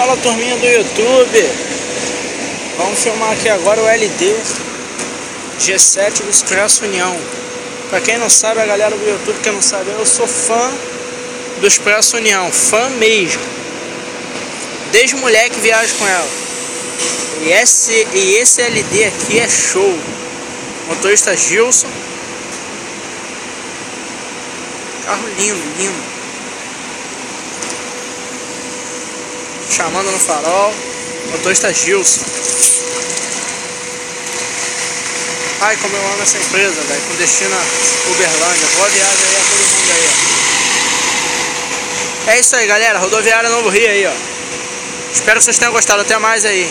Fala turminha do YouTube. Vamos filmar aqui agora o LD G7 do Expresso União. Pra quem não sabe, a galera do YouTube que não sabe, eu sou fã do Expresso União, fã mesmo. Desde moleque viajo com ela. E esse, e esse LD aqui é show. Motorista Gilson. Carro lindo, lindo. Chamando no farol. Motorista Gilson. Ai, como eu amo essa empresa, velho. Com destino a Uberlândia. Boa viagem aí a todo mundo aí, ó. É isso aí, galera. Rodoviária Novo Rio aí, ó. Espero que vocês tenham gostado. Até mais aí.